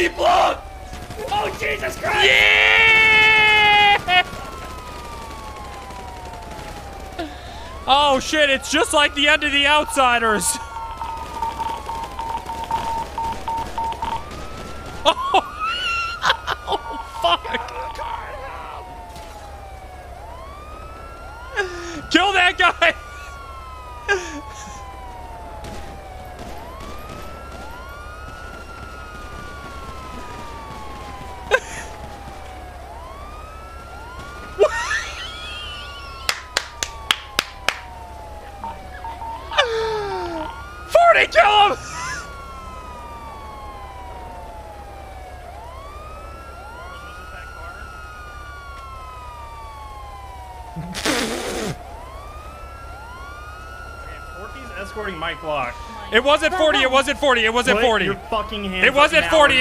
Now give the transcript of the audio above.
40 block! Oh, Jesus Christ! Yeah! Oh shit, it's just like the end of the Outsiders. Oh, oh fuck. Kill that guy! Forty, kill him! Escorting Mike Block. It wasn't 40, it wasn't 40, it wasn't Put 40. your fucking hands It wasn't up now 40, or it